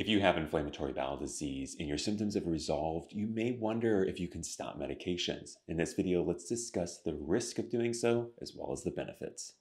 If you have inflammatory bowel disease and your symptoms have resolved, you may wonder if you can stop medications. In this video, let's discuss the risk of doing so as well as the benefits.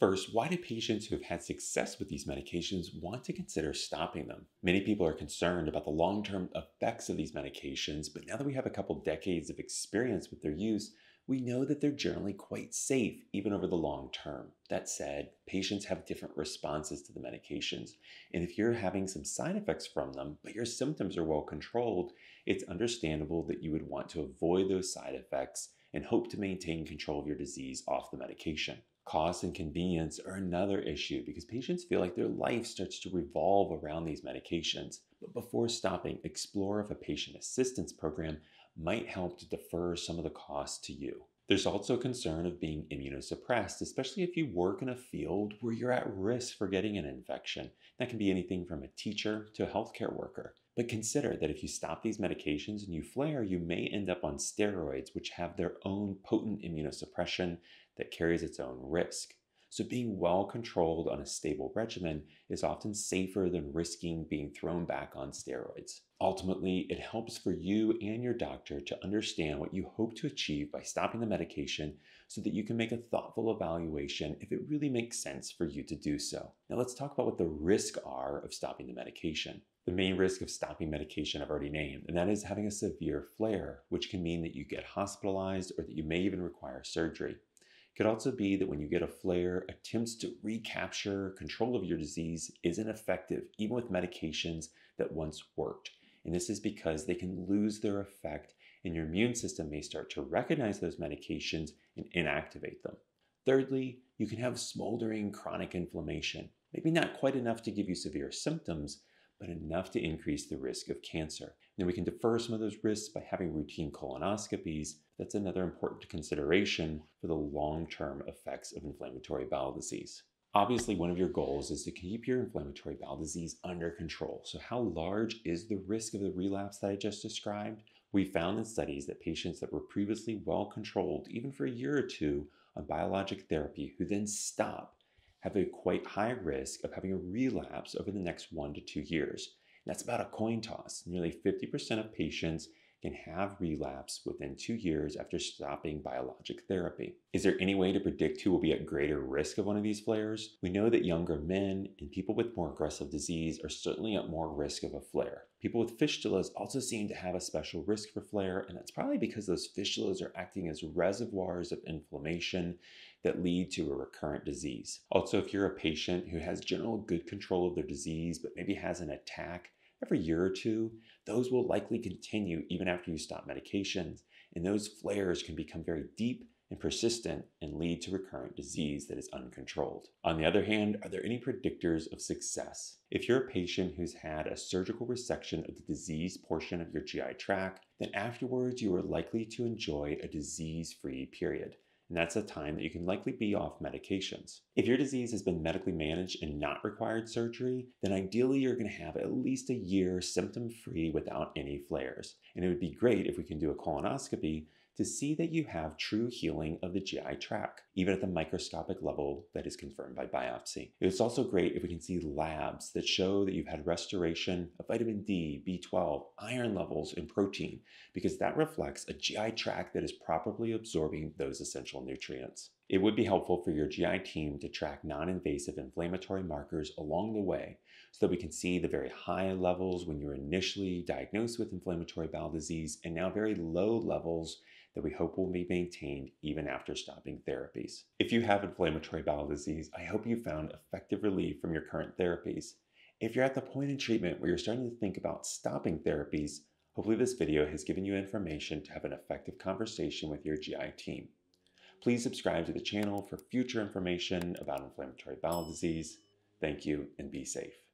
First, why do patients who have had success with these medications want to consider stopping them? Many people are concerned about the long term effects of these medications, but now that we have a couple decades of experience with their use, we know that they're generally quite safe even over the long term. That said, patients have different responses to the medications. And if you're having some side effects from them, but your symptoms are well controlled, it's understandable that you would want to avoid those side effects and hope to maintain control of your disease off the medication. Cost and convenience are another issue because patients feel like their life starts to revolve around these medications. But before stopping, explore if a patient assistance program might help to defer some of the costs to you. There's also concern of being immunosuppressed, especially if you work in a field where you're at risk for getting an infection. That can be anything from a teacher to a healthcare worker. But consider that if you stop these medications and you flare, you may end up on steroids, which have their own potent immunosuppression that carries its own risk. So, being well controlled on a stable regimen is often safer than risking being thrown back on steroids. Ultimately, it helps for you and your doctor to understand what you hope to achieve by stopping the medication so that you can make a thoughtful evaluation if it really makes sense for you to do so. Now, let's talk about what the risks are of stopping the medication. The main risk of stopping medication I've already named, and that is having a severe flare, which can mean that you get hospitalized or that you may even require surgery could also be that when you get a flare, attempts to recapture control of your disease isn't effective, even with medications that once worked. And this is because they can lose their effect, and your immune system may start to recognize those medications and inactivate them. Thirdly, you can have smoldering chronic inflammation, maybe not quite enough to give you severe symptoms, but enough to increase the risk of cancer. Now, we can defer some of those risks by having routine colonoscopies. That's another important consideration for the long term effects of inflammatory bowel disease. Obviously, one of your goals is to keep your inflammatory bowel disease under control. So, how large is the risk of the relapse that I just described? We found in studies that patients that were previously well controlled, even for a year or two, on biologic therapy, who then stop, have a quite high risk of having a relapse over the next one to two years. That's about a coin toss. Nearly 50% of patients can have relapse within two years after stopping biologic therapy. Is there any way to predict who will be at greater risk of one of these flares? We know that younger men and people with more aggressive disease are certainly at more risk of a flare. People with fistulas also seem to have a special risk for flare, and that's probably because those fistulas are acting as reservoirs of inflammation that lead to a recurrent disease. Also, if you're a patient who has general good control of their disease but maybe has an attack every year or two, those will likely continue even after you stop medications, and those flares can become very deep and persistent and lead to recurrent disease that is uncontrolled. On the other hand, are there any predictors of success? If you're a patient who's had a surgical resection of the diseased portion of your GI tract, then afterwards you are likely to enjoy a disease free period and that's a time that you can likely be off medications. If your disease has been medically managed and not required surgery, then ideally you're going to have at least a year symptom free without any flares. And it would be great if we can do a colonoscopy to see that you have true healing of the GI tract, even at the microscopic level that is confirmed by biopsy. It's also great if we can see labs that show that you've had restoration of vitamin D, B12, iron levels, and protein, because that reflects a GI tract that is properly absorbing those essential nutrients. It would be helpful for your GI team to track non invasive inflammatory markers along the way so that we can see the very high levels when you're initially diagnosed with inflammatory bowel disease and now very low levels that we hope will be maintained even after stopping therapies. If you have inflammatory bowel disease, I hope you found effective relief from your current therapies. If you're at the point in treatment where you're starting to think about stopping therapies, hopefully this video has given you information to have an effective conversation with your GI team. Please subscribe to the channel for future information about inflammatory bowel disease. Thank you and be safe.